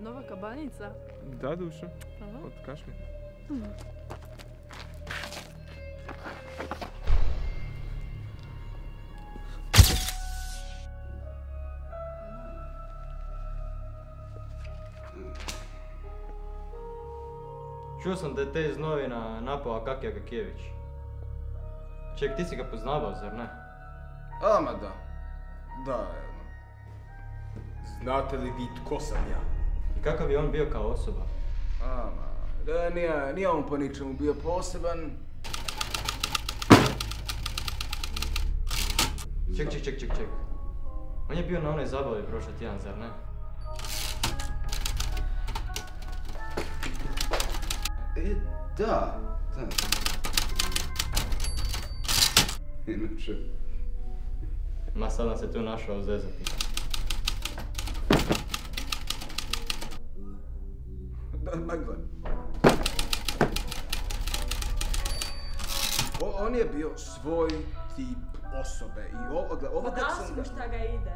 Nova kabanica? Da, duša. Aha. Od kašmira. Čuo sam da je te iz novina napao Akakija Gakijević. Ček, ti si ga poznavao, zar ne? Ama da. Da, evo. Znate li vi tko sam ja? I kakav je on bio kao osoba? Ama, da, nije, nije on po ničemu bio poseban. Ček, ček, ček, ček, ček. On je bio na onoj zabavi prošli tjedan, zar ne? E, da, da. Inače, Ma sad nam se tu našao zezati. Da, ma gle. O, on je bio svoj tip osobe i ovo, gle, ovo kad sam. Podasku šta ga ide.